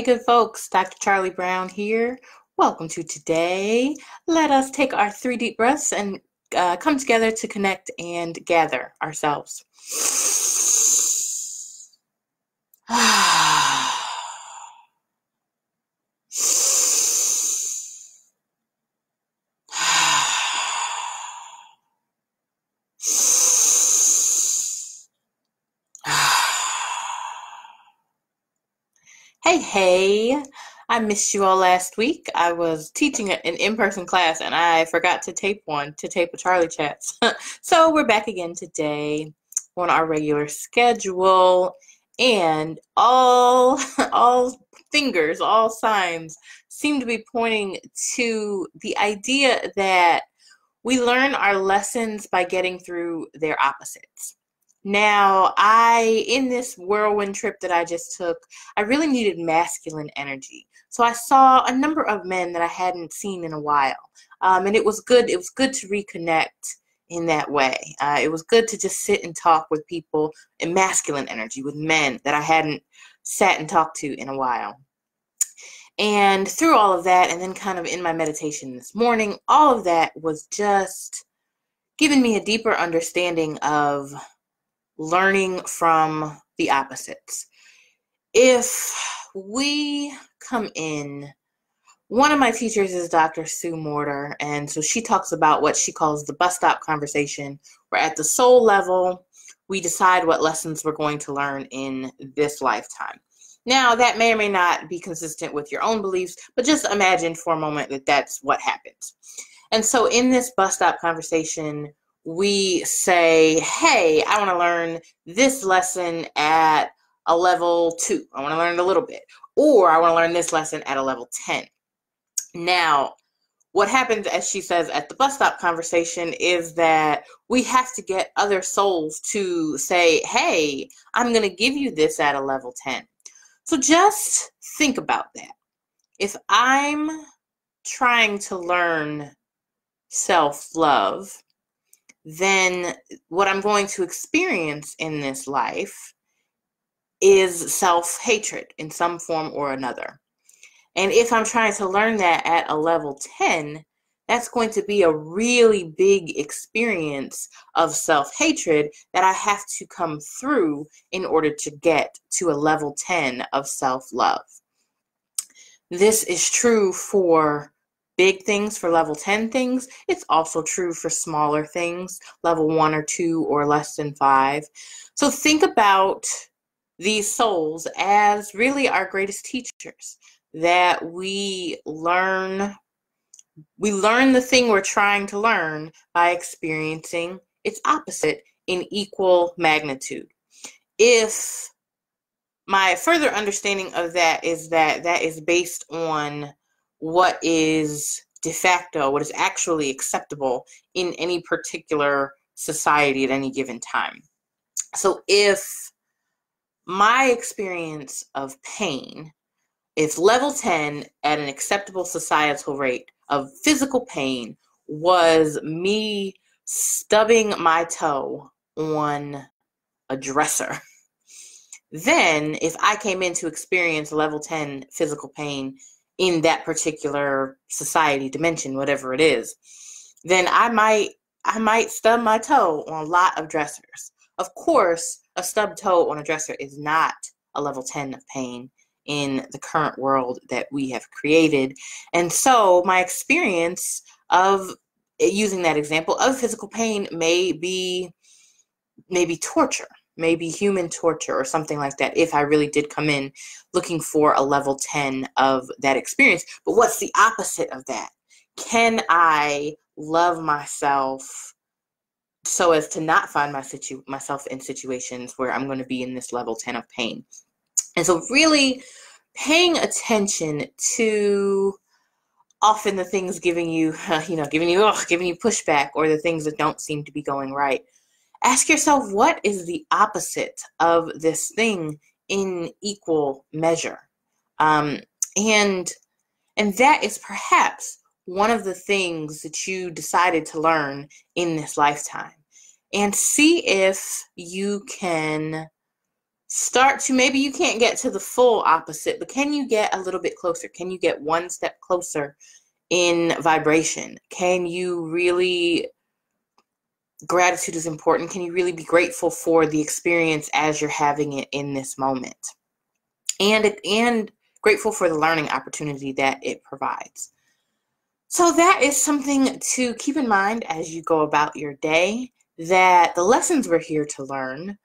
Hey, good folks, Dr. Charli Brown here. Welcome to today. Let us take our three deep breaths and uh, come together to connect and gather ourselves. Hey, hey, I missed you all last week. I was teaching an in person class and I forgot to tape one to tape a Charli Chats. so we're back again today on our regular schedule and all all fingers, all signs seem to be pointing to the idea that we learn our lessons by getting through their opposites. Now, I, in this whirlwind trip that I just took, I really needed masculine energy. So I saw a number of men that I hadn't seen in a while. Um, and it was good. It was good to reconnect in that way. Uh, it was good to just sit and talk with people in masculine energy, with men that I hadn't sat and talked to in a while. And through all of that, and then kind of in my meditation this morning, all of that was just giving me a deeper understanding of learning from the opposites. If we come in, one of my teachers is Dr. Sue Morter, and so she talks about what she calls the bus stop conversation, where at the soul level, we decide what lessons we're going to learn in this lifetime. Now, that may or may not be consistent with your own beliefs, but just imagine for a moment that that's what happens. And so, in this bus stop conversation, we say, hey, I want to learn this lesson at a level two. I want to learn a little bit. Or I want to learn this lesson at a level 10. Now, what happens, as she says at the bus stop conversation, is that we have to get other souls to say, hey, I'm going to give you this at a level 10. So just think about that. If I'm trying to learn self love, then what I'm going to experience in this life is self hatred in some form or another. And if I'm trying to learn that at a level 10, that's going to be a really big experience of self hatred that I have to come through in order to get to a level 10 of self love. This is true for big things for level 10 things, it's also true for smaller things, level 1 or 2 or less than 5. So think about these souls as really our greatest teachers that we learn we learn the thing we're trying to learn by experiencing its opposite in equal magnitude. If my further understanding of that is that that is based on what is de facto, what is actually acceptable in any particular society at any given time. So if my experience of pain, if level 10 at an acceptable societal rate of physical pain was me stubbing my toe on a dresser, then if I came in to experience level 10 physical pain in that particular society dimension, whatever it is, then I might I might stub my toe on a lot of dressers. Of course, a stub toe on a dresser is not a level 10 of pain in the current world that we have created. And so my experience of eh, using that example of physical pain may be maybe torture maybe human torture or something like that if I really did come in looking for a level 10 of that experience. But what's the opposite of that? Can I love myself so as to not find my situ- myself in situations where I'm going to be in this level 10 of pain? And so, really paying attention to often the things giving you, you know, giving you, ugh, giving you pushback or the things that don't seem to be going right ask yourself what is the opposite of this thing in equal measure um, and and that is perhaps one of the things that you decided to learn in this lifetime and see if you can start to maybe you can't get to the full opposite, but can you get a little bit closer? Can you get one step closer in vibration? Can you really gratitude is important? Can you really be grateful for the experience as you're having it in this moment? And and grateful for the learning opportunity that it provides. So that is something to keep in mind as you go about your day that the lessons we're here to learn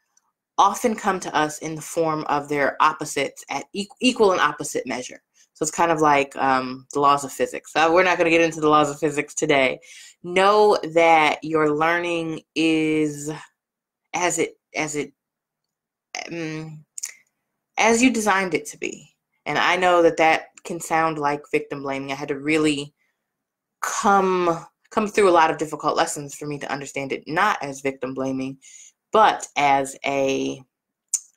often come to us in the form of their opposites at equal and opposite measure. So it's kind of like um, the laws of physics. Uh, we're not going to get into the laws of physics today. Know that your learning is as it as it um, as you designed it to be. And I know that that can sound like victim blaming. I had to really come come through a lot of difficult lessons for me to understand it not as victim blaming but as a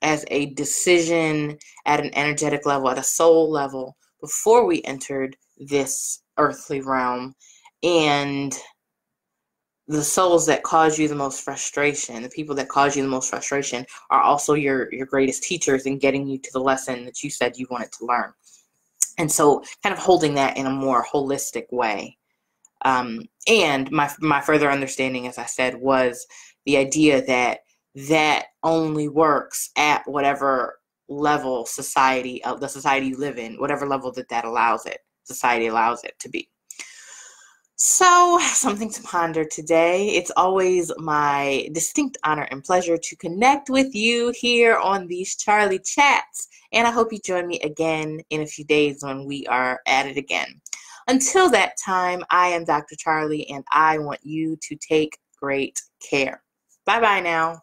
as a decision at an energetic level, at a soul level, before we entered this earthly realm. And the souls that cause you the most frustration, the people that cause you the most frustration, are also your, your greatest teachers in getting you to the lesson that you said you wanted to learn. And so, kind of holding that in a more holistic way. Um, and my, my further understanding, as I said, was the idea that that only works at whatever level society of uh, the society you live in whatever level that that allows it society allows it to be. So something to ponder today. It's always my distinct honor and pleasure to connect with you here on these charli chats and i hope you join me again in a few days when we are at it again. Until that time i am dr charli and i want you to take great care. Bye bye now